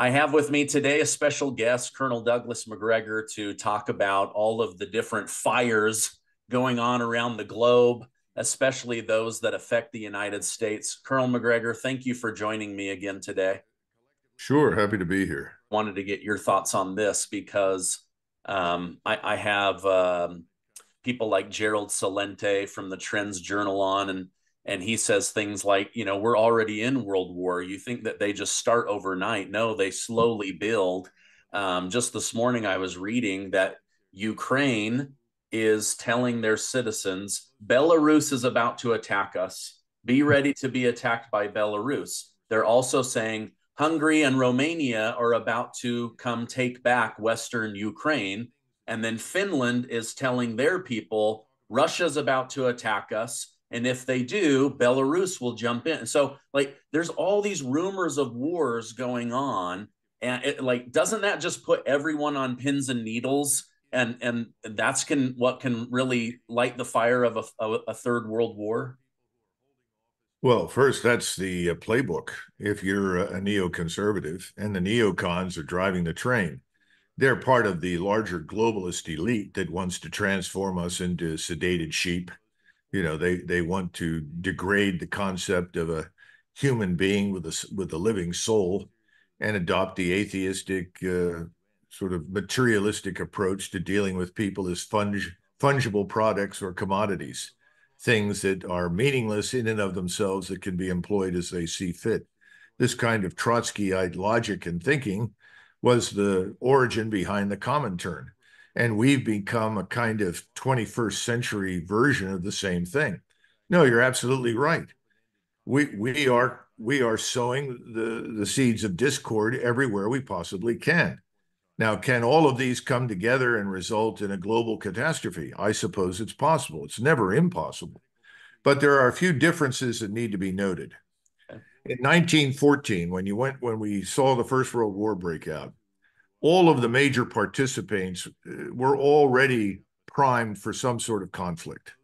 I have with me today a special guest, Colonel Douglas Macgregor, to talk about all of the different fires going on around the globe, especially those that affect the United States. Colonel Macgregor, thank you for joining me again today. Sure, happy to be here. Wanted to get your thoughts on this because um, I, I, have um, people like Gerald Celente from the Trends Journal on, and and he says things like, you know, we're already in World War. You think that they just start overnight? No, they slowly build. Um, just this morning, I was reading that Ukraine is telling their citizens Belarus is about to attack us. Be ready to be attacked by Belarus. They're also saying Hungary and Romania are about to come take back Western Ukraine. And then Finland is telling their people Russia's about to attack us and if they do, Belarus will jump in. So, like, there's all these rumors of wars going on. And it, like, doesn't that just put everyone on pins and needles? And and that's can what can really light the fire of a, a, a third world war. Well, first, that's the uh, playbook. If you're a neoconservative and the neocons are driving the train, they're part of the larger globalist elite that wants to transform us into sedated sheep you know they they want to degrade the concept of a human being with a with a living soul and adopt the atheistic uh, sort of materialistic approach to dealing with people as fungi- fungible products or commodities things that are meaningless in and of themselves that can be employed as they see fit. This kind of trotskyite logic and thinking was the origin behind the comintern and we've become a kind of 21st century version of the same thing. No, you're absolutely right. We we are we are sowing the the seeds of discord everywhere we possibly can. Now, can all of these come together and result in a global catastrophe? I suppose it's possible. It's never impossible. But there are a few differences that need to be noted. In 1914, when you went when we saw the First World War break out, all of the major participants uh, were already primed for some sort of conflict.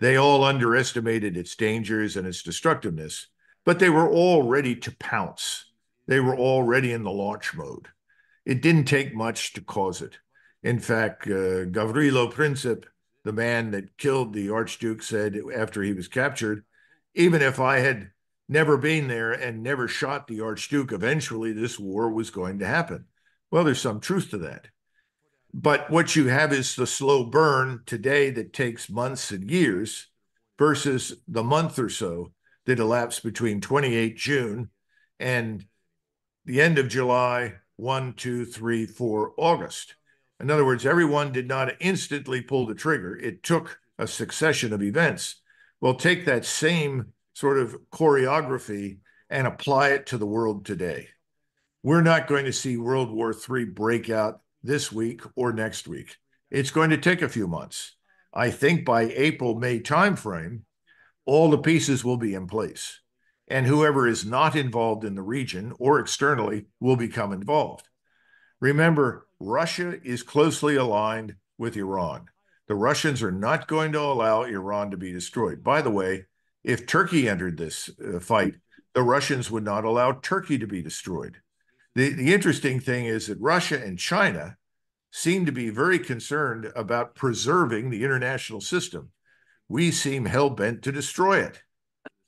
They all underestimated its dangers and its destructiveness, but they were all ready to pounce. They were already in the launch mode. It didn't take much to cause it. In fact, uh, Gavrilo Princip, the man that killed the Archduke, said after he was captured, even if I had never been there and never shot the Archduke, eventually this war was going to happen. Well, there's some truth to that. But what you have is the slow burn today that takes months and years versus the month or so that elapsed between 28 June and the end of July, 1, 2, 3, 4 August. In other words, everyone did not instantly pull the trigger. It took a succession of events. Well, take that same sort of choreography and apply it to the world today. We're not going to see World War III break out this week or next week. It's going to take a few months. I think by April, May timeframe, all the pieces will be in place. And whoever is not involved in the region or externally will become involved. Remember, Russia is closely aligned with Iran. The Russians are not going to allow Iran to be destroyed. By the way, if Turkey entered this uh, fight, the Russians would not allow Turkey to be destroyed. The, the interesting thing is that Russia and China seem to be very concerned about preserving the international system. We seem hell bent to destroy it.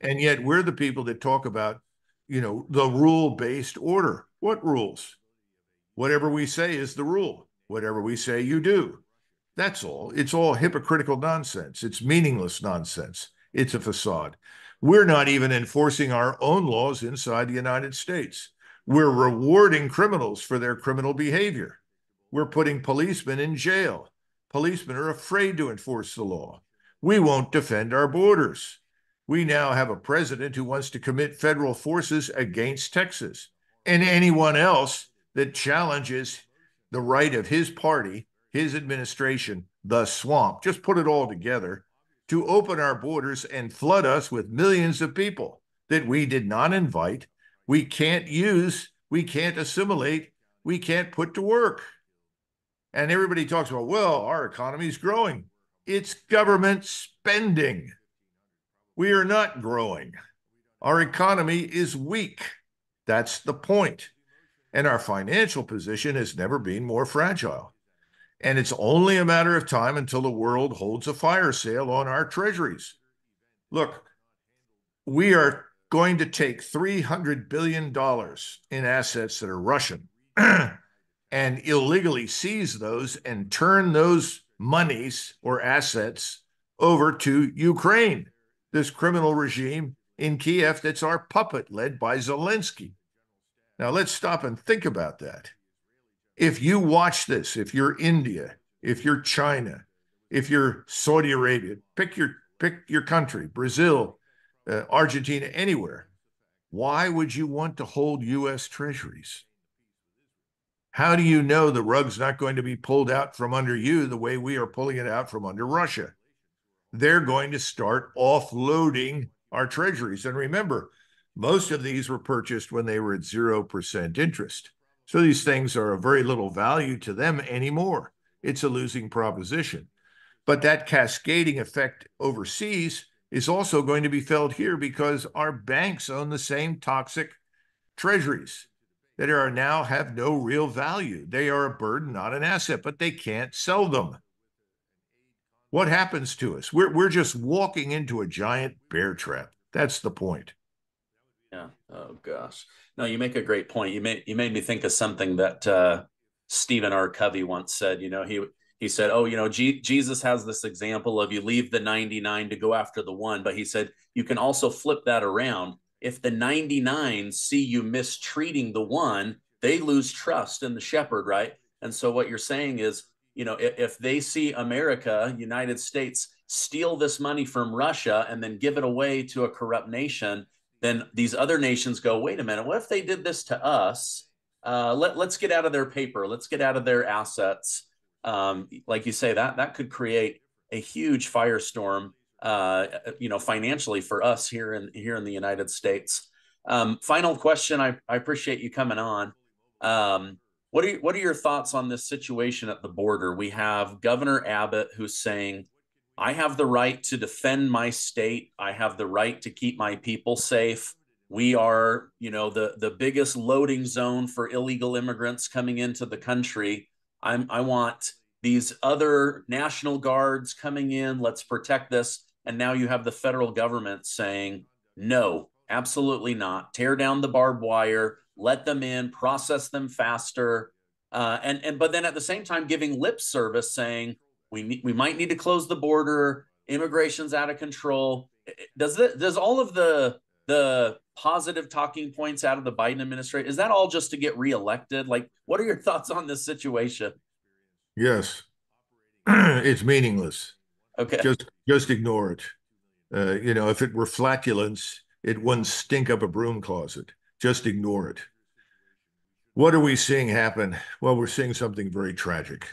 And yet we're the people that talk about, you know, the rule based order. What rules? Whatever we say is the rule. Whatever we say, you do. That's all. It's all hypocritical nonsense. It's meaningless nonsense. It's a facade. We're not even enforcing our own laws inside the United States. We're rewarding criminals for their criminal behavior. We're putting policemen in jail. Policemen are afraid to enforce the law. We won't defend our borders. We now have a president who wants to commit federal forces against Texas and anyone else that challenges the right of his party, his administration, the swamp. Just put it all together to open our borders and flood us with millions of people that we did not invite we can't use, we can't assimilate, we can't put to work. And everybody talks about, well, our economy is growing. It's government spending. We are not growing. Our economy is weak. That's the point. And our financial position has never been more fragile. And it's only a matter of time until the world holds a fire sale on our treasuries. Look, we are going to take $300 billion in assets that are Russian and illegally seize those and turn those monies or assets over to Ukraine, this criminal regime in Kiev that's our puppet led by Zelensky. Now let's stop and think about that. If you watch this, if you're India, if you're China, if you're Saudi Arabia, pick your pick your country, Brazil, uh, Argentina, anywhere. Why would you want to hold U.S. treasuries? How do you know the rug's not going to be pulled out from under you the way we are pulling it out from under Russia? They're going to start offloading our treasuries. And remember, most of these were purchased when they were at 0% interest. So these things are of very little value to them anymore. It's a losing proposition. But that cascading effect overseas is also going to be felt here because our banks own the same toxic treasuries that are now have no real value. They are a burden, not an asset, but they can't sell them. What happens to us? We're, we're just walking into a giant bear trap. That's the point. Yeah. Oh gosh. No, you make a great point. You made you made me think of something that uh, Stephen R. Covey once said. You know, he he said, "Oh, you know, G- Jesus has this example of you leave the 99 to go after the one, but he said you can also flip that around. If the 99 see you mistreating the one, they lose trust in the shepherd, right? And so what you're saying is, you know, if, if they see America, United States, steal this money from Russia and then give it away to a corrupt nation, then these other nations go, wait a minute, what if they did this to us? Uh, let, let's get out of their paper. Let's get out of their assets. Um, like you say, that that could create a huge firestorm, uh, you know, financially for us here in here in the United States. Um, final question. I, I appreciate you coming on. Um, what are what are your thoughts on this situation at the border? We have Governor Abbott who's saying I have the right to defend my state. I have the right to keep my people safe. We are, you know, the the biggest loading zone for illegal immigrants coming into the country. I'm I want these other national guards coming in. Let's protect this. And now you have the federal government saying, no, absolutely not. Tear down the barbed wire, let them in, process them faster. Uh, and and but then at the same time giving lip service saying we we might need to close the border. Immigration's out of control. Does it, does all of the the positive talking points out of the Biden administration is that all just to get reelected? Like, what are your thoughts on this situation? Yes, it's meaningless. Okay, just just ignore it. Uh, you know, if it were flatulence, it wouldn't stink up a broom closet. Just ignore it. What are we seeing happen? Well, we're seeing something very tragic.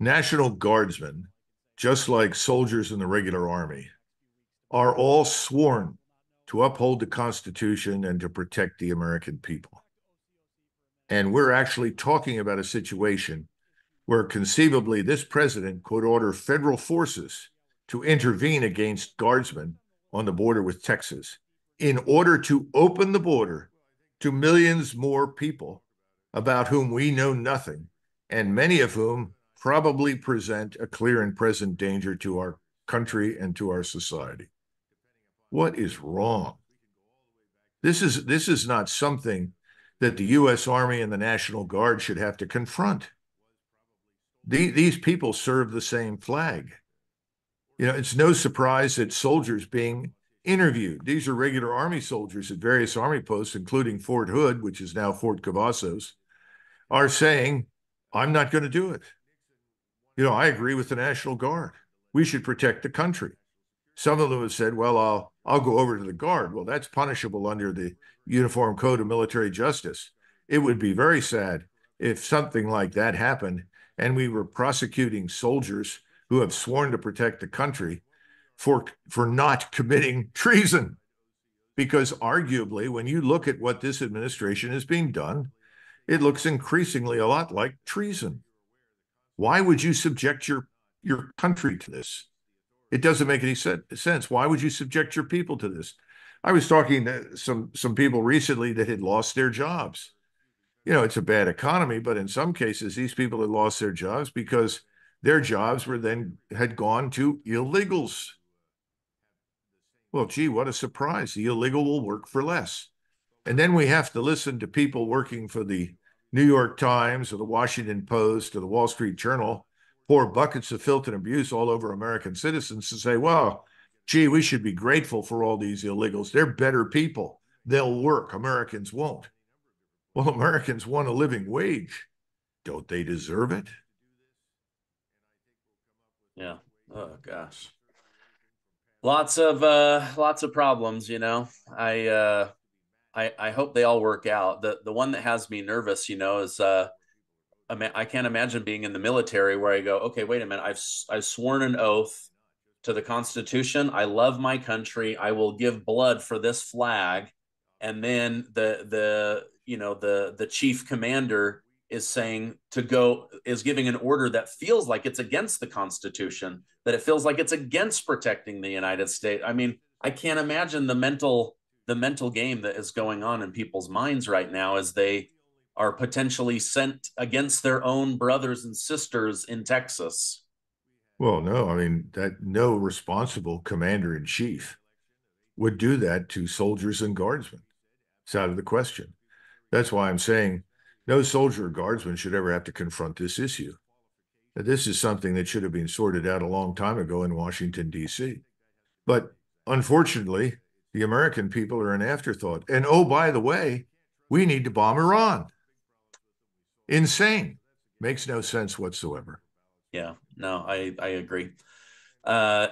National Guardsmen, just like soldiers in the regular army, are all sworn to uphold the Constitution and to protect the American people. And we're actually talking about a situation where conceivably this president could order federal forces to intervene against guardsmen on the border with Texas in order to open the border to millions more people about whom we know nothing, and many of whom probably present a clear and present danger to our country and to our society. What is wrong? This is this is not something that the U.S. Army and the National Guard should have to confront. The, these people serve the same flag. You know, it's no surprise that soldiers being interviewed. These are regular Army soldiers at various Army posts, including Fort Hood, which is now Fort Cavazos, are saying, I'm not going to do it. You know, I agree with the National Guard. We should protect the country. Some of them have said, well, I'll I'll go over to the guard. Well, that's punishable under the Uniform Code of Military Justice. It would be very sad if something like that happened and we were prosecuting soldiers who have sworn to protect the country for for not committing treason. Because arguably, when you look at what this administration is being done, it looks increasingly a lot like treason. Why would you subject your your country to this? It doesn't make any sense. Why would you subject your people to this? I was talking to some some people recently that had lost their jobs, you know, it's a bad economy, but in some cases, these people had lost their jobs because their jobs were then had gone to illegals. Well, gee, what a surprise. The illegal will work for less. And then we have to listen to people working for the New York Times or the Washington Post or the Wall Street Journal pour buckets of filth and abuse all over American citizens to say, well, gee, we should be grateful for all these illegals. They're better people. They'll work. Americans won't. Well, Americans want a living wage. Don't they deserve it? Yeah. Oh gosh. Lots of uh lots of problems, you know. I uh I I hope they all work out. The the one that has me nervous, you know, is uh I can't imagine being in the military where I go, okay, wait a minute. I've I've sworn an oath to the Constitution. I love my country. I will give blood for this flag. And then the the you know the the chief commander is saying to go is giving an order that feels like it's against the Constitution, that it feels like it's against protecting the United States. I mean, I can't imagine the mental the mental game that is going on in people's minds right now as they are potentially sent against their own brothers and sisters in Texas. Well, no, I mean that no responsible commander in chief would do that to soldiers and guardsmen. It's out of the question. That's why I'm saying no soldier or guardsman should ever have to confront this issue. This is something that should have been sorted out a long time ago in Washington, D.C. But unfortunately, the American people are an afterthought. And oh, by the way, we need to bomb Iran. Insane. Makes no sense whatsoever. Yeah, no, I, I agree. Uh,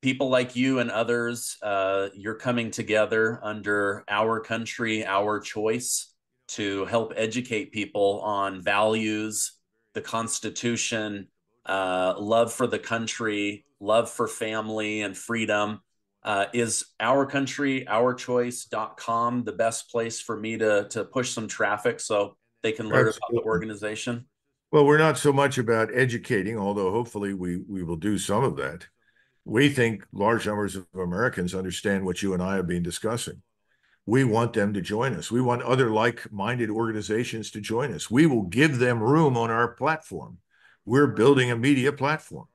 people like you and others, uh, you're coming together under our country, our choice to help educate people on values, the Constitution, uh, love for the country, love for family and freedom. Uh, is our country, our choice.com the best place for me to, to push some traffic so they can learn Absolutely. about the organization? Well, we're not so much about educating, although hopefully we, we will do some of that. We think large numbers of Americans understand what you and I have been discussing we want them to join us. We want other like minded organizations to join us. We will give them room on our platform. We're building a media platform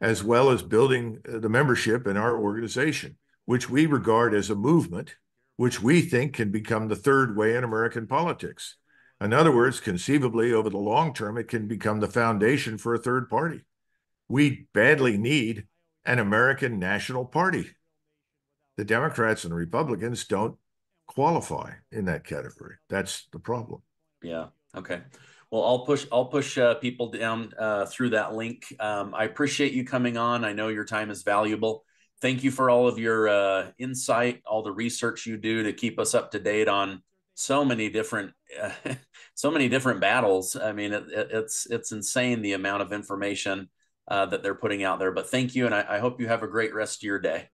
as well as building uh, the membership in our organization, which we regard as a movement, which we think can become the third way in American politics. In other words, conceivably, over the long term, it can become the foundation for a third party. We badly need an American national party. The Democrats and Republicans don't qualify in that category. That's the problem. Yeah. Okay. Well, I'll push. I'll push uh, people down uh, through that link. Um, I appreciate you coming on. I know your time is valuable. Thank you for all of your uh, insight, all the research you do to keep us up to date on so many different, so many different battles. I mean, it, it, it's it's insane the amount of information uh, that they're putting out there. But thank you, and I, I hope you have a great rest of your day.